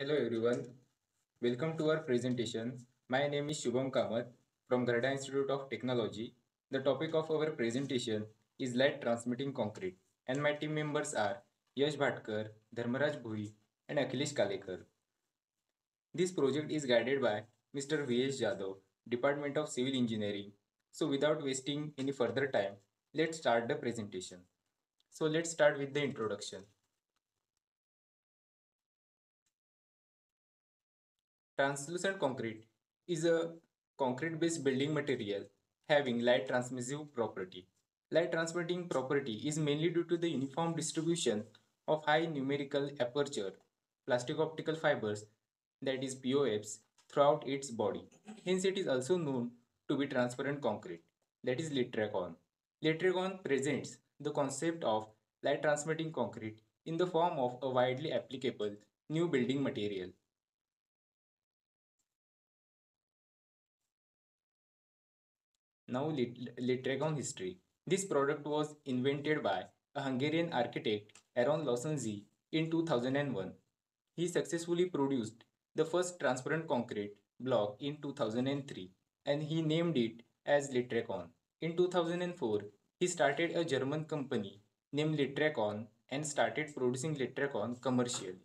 Hello everyone, welcome to our presentation. My name is Shubham Kamath from Gharda Institute of Technology. The topic of our presentation is light transmitting concrete and my team members are Yash Bhatkar, Dharmaraj Bhui and Akhilesh Kalekar. This project is guided by Mr. V.S. Jadhav, Department of Civil Engineering. So without wasting any further time, let's start the presentation. So let's start with the introduction. Translucent concrete is a concrete-based building material having light transmissive property. Light transmitting property is mainly due to the uniform distribution of high numerical aperture plastic optical fibers that is POFs throughout its body. Hence it is also known to be transparent concrete that is Litracon. Litracon presents the concept of light transmitting concrete in the form of a widely applicable new building material Now Litracon history. This product was invented by a Hungarian architect Aron Losonczi in 2001. He successfully produced the first transparent concrete block in 2003 and he named it as Litracon. In 2004, he started a German company named Litracon and started producing Litracon commercially.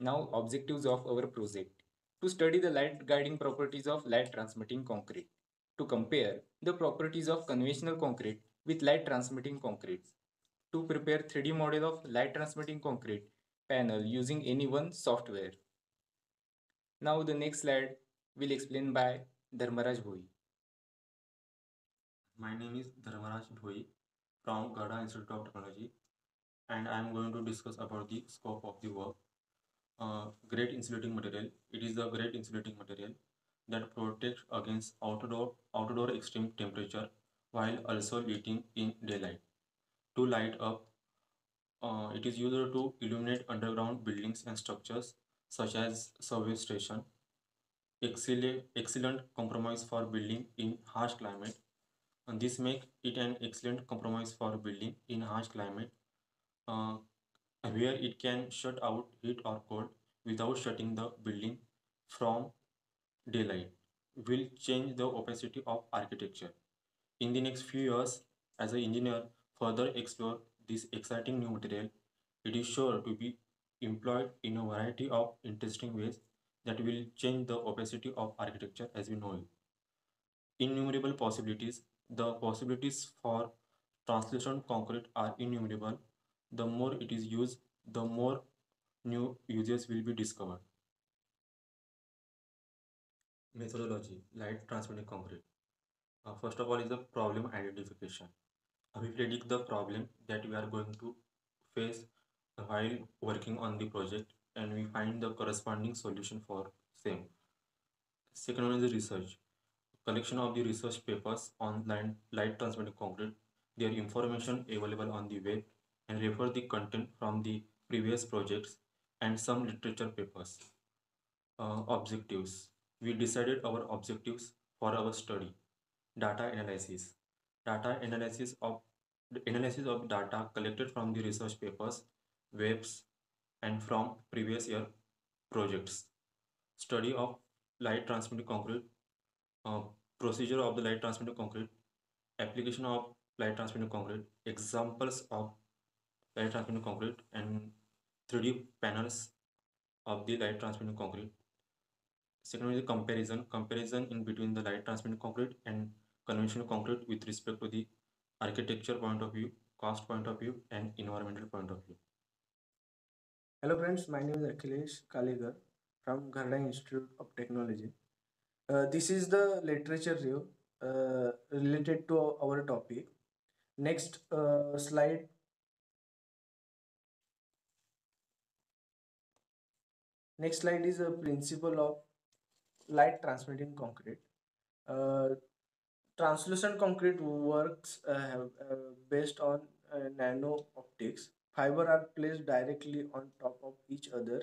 Now objectives of our project to study the light guiding properties of light transmitting concrete, to compare the properties of conventional concrete with light transmitting concrete, to prepare 3D model of light transmitting concrete panel using any one software. Now the next slide will explain by Dharmaraj Bhui. My name is Dharmaraj Bhui from Gharda Institute of Technology and I am going to discuss about the scope of the work uh, great insulating material. It is a great insulating material that protects against outdoor outdoor extreme temperature while also lighting in daylight. To light up, uh, it is used to illuminate underground buildings and structures such as subway station. Excellent, excellent compromise for building in harsh climate. And this makes it an excellent compromise for building in harsh climate. Uh, where it can shut out heat or cold without shutting the building from daylight will change the opacity of architecture. In the next few years, as an engineer further explore this exciting new material, it is sure to be employed in a variety of interesting ways that will change the opacity of architecture as we know it. Innumerable possibilities. The possibilities for translucent concrete are innumerable the more it is used, the more new uses will be discovered. Methodology, light transmitting concrete. Uh, first of all is the problem identification. We predict the problem that we are going to face while working on the project and we find the corresponding solution for same. Second one is the research. Collection of the research papers on light, light transmitting concrete. Their information available on the web and refer the content from the previous projects and some literature papers. Uh, objectives. We decided our objectives for our study. Data analysis. Data analysis of analysis of data collected from the research papers, webs, and from previous year projects. Study of light transmitted concrete, uh, procedure of the light transmitted concrete, application of light transmitted concrete, examples of light transmitting concrete and 3D panels of the light transmitting concrete. Second is comparison. Comparison in between the light transmitting concrete and conventional concrete with respect to the architecture point of view, cost point of view, and environmental point of view. Hello friends, my name is Akhilesh Kaligar from Gharda Institute of Technology. Uh, this is the literature review uh, related to our topic. Next uh, slide Next slide is a principle of light transmitting concrete. Uh, translucent concrete works uh, uh, based on uh, nano optics. Fiber are placed directly on top of each other.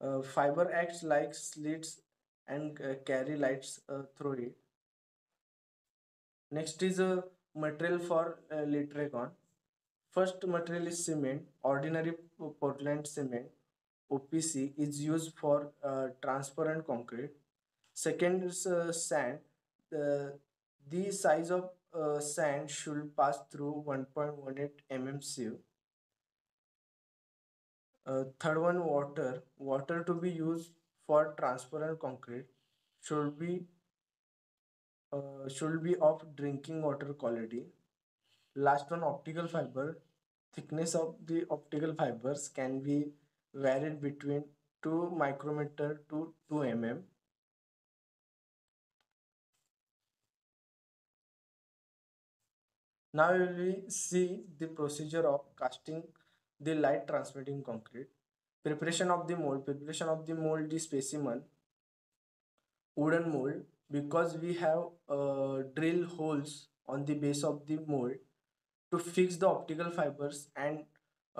Uh, fiber acts like slits and carry lights through it. Next is a material for uh, Litracon. First material is cement. Ordinary Portland cement (OPC) is used for uh, transparent concrete. Second is uh, sand. The, the size of uh, sand should pass through 1.18 mm sieve. Uh, third one, water. Water to be used for transparent concrete should be uh, should be of drinking water quality. Last one, optical fiber. Thickness of the optical fibers can be varied between 2 micrometer to 2 mm. Now we will see the procedure of casting the light transmitting concrete. Preparation of the mold. Preparation of the mold is specimen wooden mold because we have uh, drill holes on the base of the mold to fix the optical fibers and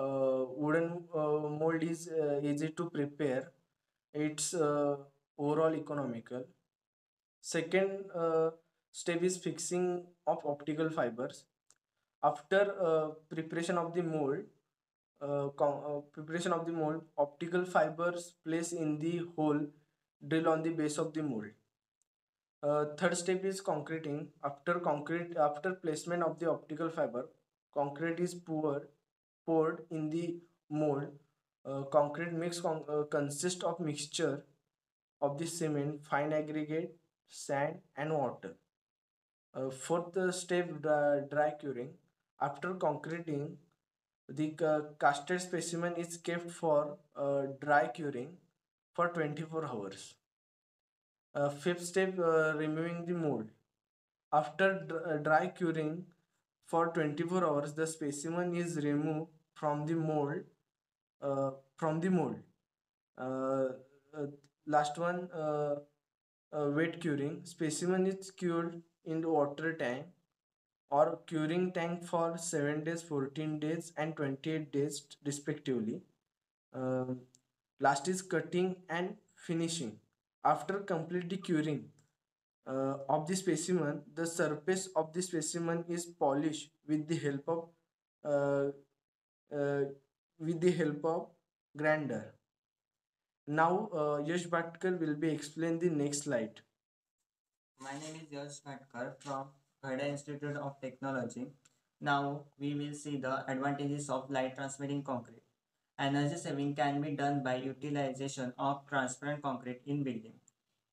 wooden uh, mold is uh, easy to prepare. It's uh, overall economical. Second uh, step is fixing of optical fibers. After uh, preparation of the mold uh, uh, preparation of the mold optical fibers placed in the hole drill on the base of the mold. Uh, third step is concreting. After concrete, after placement of the optical fiber, concrete is poured poured in the mold. Uh, concrete mix con- uh, consists of mixture of the cement, fine aggregate, sand, and water. Uh, fourth step, dry, dry curing. After concreting, the ca- casted specimen is kept for uh, dry curing for 24 hours. Uh, fifth step, uh, removing the mold. After dr- dry curing for 24 hours, the specimen is removed from the mold. Uh, from the mold. Uh, uh, last one, uh, uh, wet curing. Specimen is cured in the water tank or curing tank for 7 days, 14 days, and 28 days respectively. Um, last is cutting and finishing. After completely curing uh, of the specimen, the surface of the specimen is polished with the help of uh, uh, with the help of grinder. Now, uh, Yash Bhatkar will be explain the next slide. My name is Yash Bhatkar from Gharda Institute of Technology. Now we will see the advantages of light transmitting concrete. Energy saving can be done by utilization of transparent concrete in building.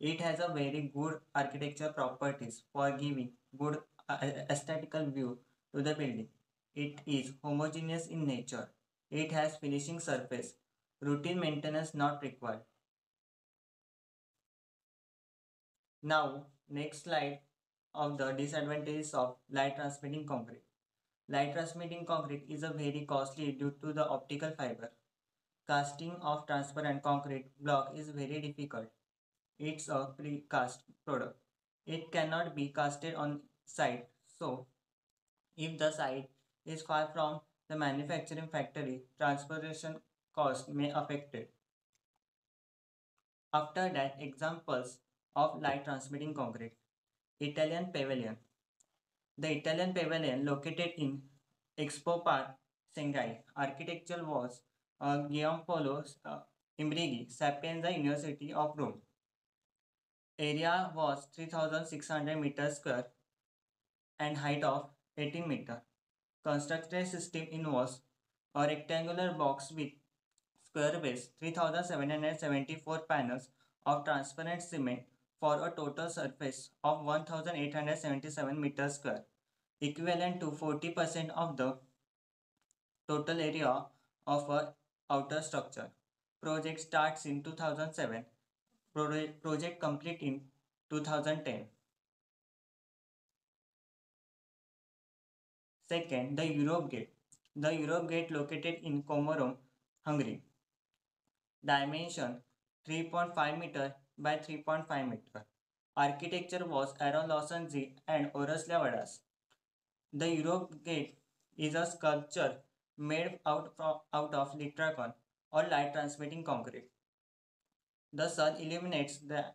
It has a very good architecture properties for giving good uh, aesthetical view to the building. It is homogeneous in nature. It has finishing surface. Routine maintenance not required. Now, next slide of the disadvantages of light transmitting concrete. Light transmitting concrete is a very costly due to the optical fiber. Casting of transparent concrete block is very difficult. It's a precast product. It cannot be casted on site. So, if the site is far from the manufacturing factory, transportation cost may affect it. After that, examples of light transmitting concrete. Italian Pavilion. The Italian Pavilion, located in Expo Park, Shanghai, architecture was uh, Giampaolo uh, Imbrighi, Sapienza University of Rome. Area was 3600 meters square and height of 18 meter. Constructed system involves a rectangular box with square base 3774 panels of transparent cement for a total surface of 1877 meters square equivalent to 40% of the total area of a outer structure project starts in 2007 Pro- project complete in 2010 second the europe gate the europe gate located in Komárom hungary dimension 3.5 meter by 3.5 meter. Architecture was Aron Losonczi and Oros Lavadas. The Europe Gate is a sculpture made out, out of litracon or light transmitting concrete. The sun illuminates the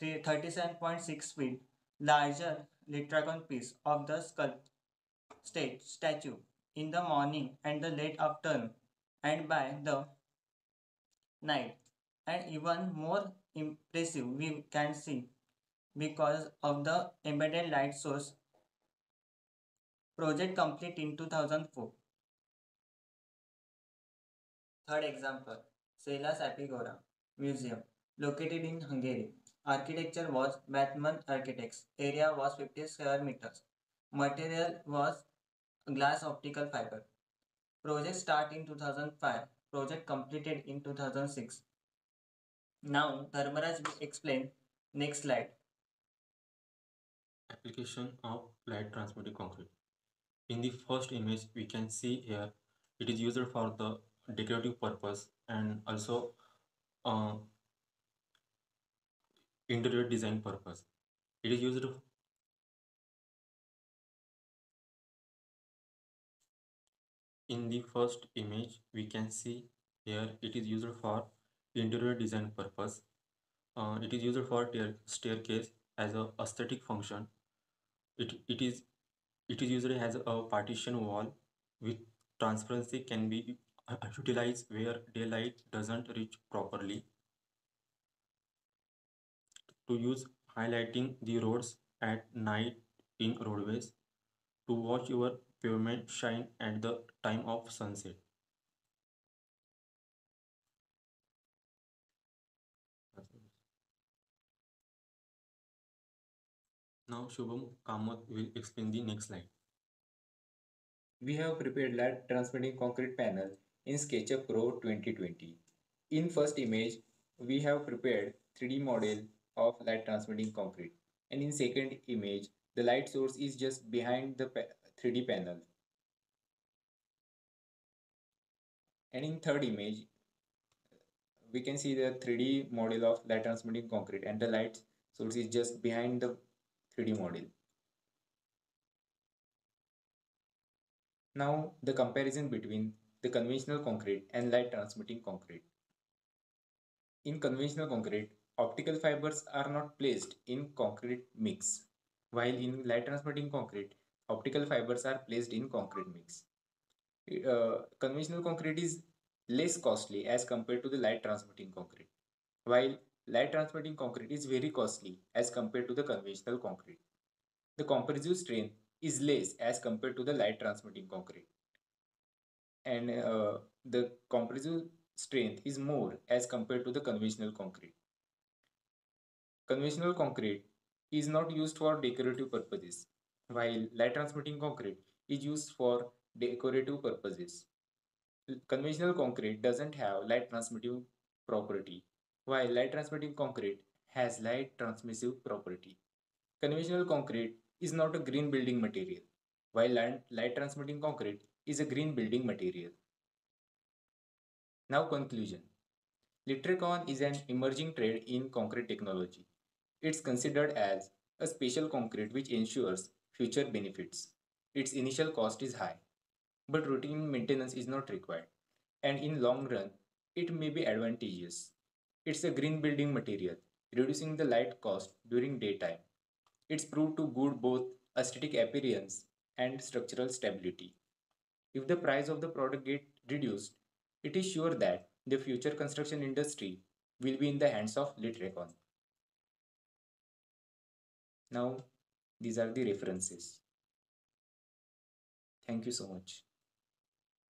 37.6 feet larger litracon piece of the sculpt state statue. in the morning and the late afternoon and by the night. And even more impressive, we can see because of the embedded light source project complete in 2004. Third example, Cella Septichora Museum located in Hungary. Architecture was Batman Architects. Area was 50 square meters. Material was glass optical fiber. Project start in 2005. Project completed in 2006. Now, Dharmaraj will explain. Next slide. Application of light transmitting concrete. In the first image, we can see here it is used for the decorative purpose and also uh, interior design purpose. It is used in the first image we can see here it is used for interior design purpose. Uh, it is used for staircase as a aesthetic function. It, it is it is usually has a partition wall with transparency can be utilized where daylight doesn't reach properly to use highlighting the roads at night in roadways to watch your pavement shine at the time of sunset. Now Shubham Kamath will explain the next slide. We have prepared light transmitting concrete panel in SketchUp Pro 2020. In first image, we have prepared 3D model of light transmitting concrete. And in second image, the light source is just behind the 3D panel. And in third image, we can see the 3D model of light transmitting concrete and the light source is just behind the 3D model. Now the comparison between the conventional concrete and light transmitting concrete. In conventional concrete, optical fibers are not placed in concrete mix, while in light transmitting concrete, optical fibers are placed in concrete mix. Uh, conventional concrete is less costly as compared to the light transmitting concrete, while light transmitting concrete is very costly as compared to the conventional concrete. The compressive strength is less as compared to the light transmitting concrete. And uh, the compressive strength is more as compared to the conventional concrete. Conventional concrete is not used for decorative purposes, while light transmitting concrete is used for decorative purposes. Conventional concrete doesn't have light transmitting property while light transmitting concrete has light transmissive property. Conventional concrete is not a green building material, while light transmitting concrete is a green building material. Now conclusion. Litracon is an emerging trade in concrete technology. It's considered as a special concrete which ensures future benefits. Its initial cost is high, but routine maintenance is not required, and in long run, it may be advantageous. It's a green building material, reducing the light cost during daytime. It's proved to good both aesthetic appearance and structural stability. If the price of the product get reduced, it is sure that the future construction industry will be in the hands of Litracon. Now, these are the references. Thank you so much.